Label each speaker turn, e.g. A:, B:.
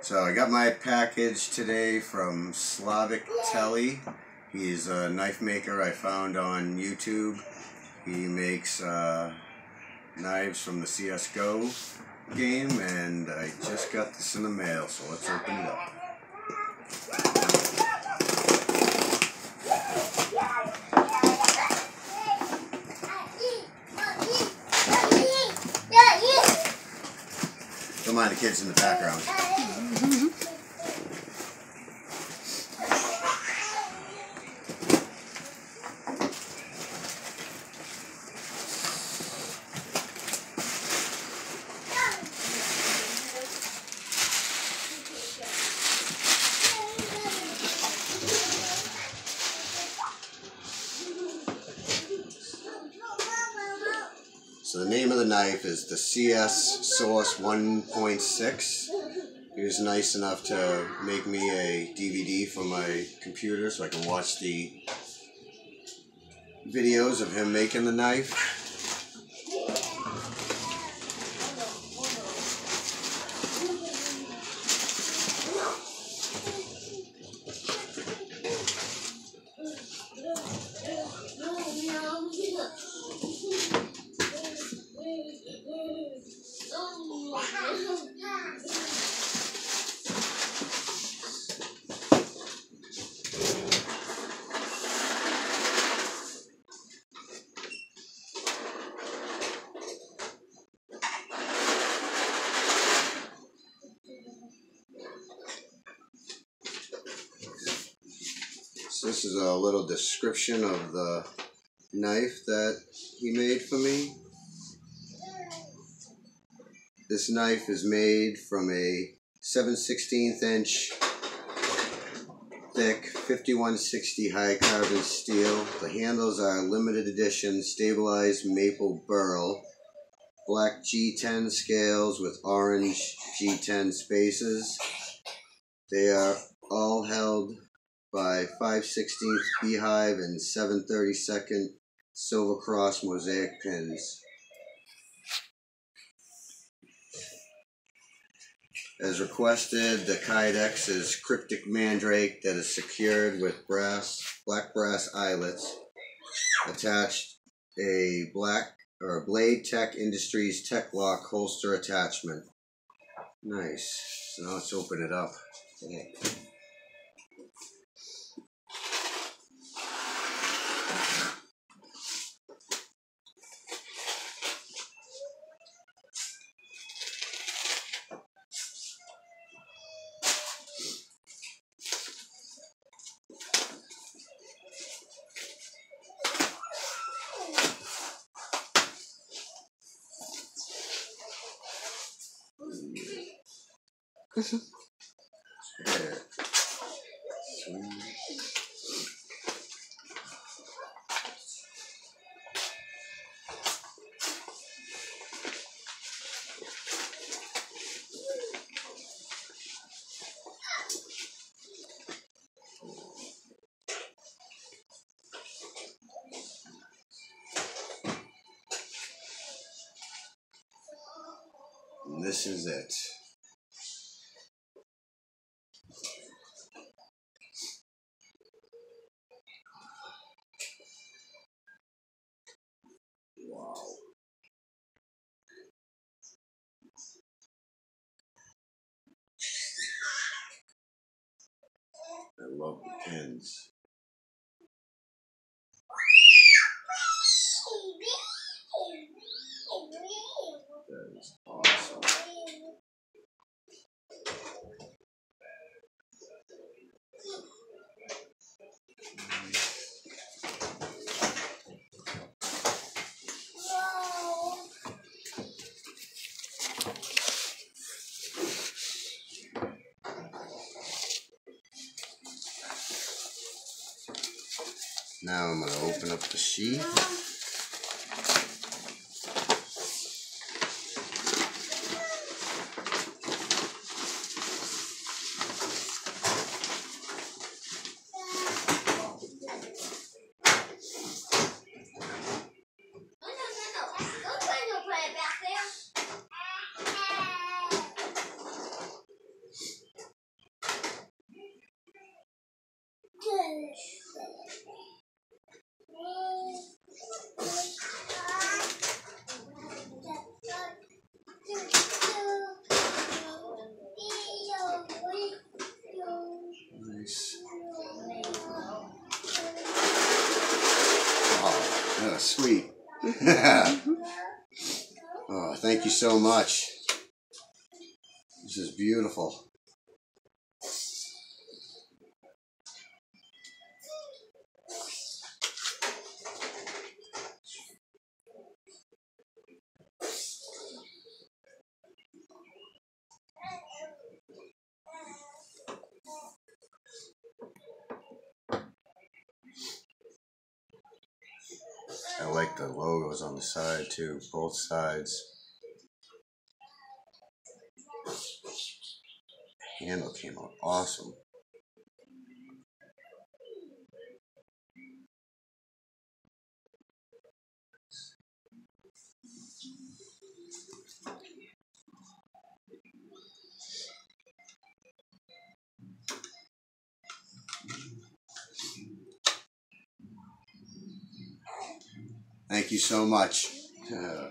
A: So I got my package today from Slavic Tely. He's a knife maker I found on YouTube. He makes uh, knives from the CSGO game, and I just got this in the mail, so let's open it up. The kids in the background. So the name of the knife is the CS Source 1.6. He was nice enough to make me a DVD for my computer so I can watch the videos of him making the knife. This is a little description of the knife that he made for me. This knife is made from a 7 16th inch thick 5160 high carbon steel. The handles are limited edition stabilized maple burl. Black G10 scales with orange G10 spaces. They are all held by 516th beehive and 7 32nd silver cross mosaic pins. As requested, the Kydex is Kryptek Mandrake that is secured with brass, black brass eyelets. Attached a black or Blade Tech Industries Tek-Lok holster attachment. Nice. So now let's open it up. Okay. This is it. Wow. I love the pins. Now I'm going to open up the sheath. Good. Sweet. oh, thank you so much. This is beautiful. I like the logos on the side too, both sides. Handle came out awesome. Thank you so much. Uh,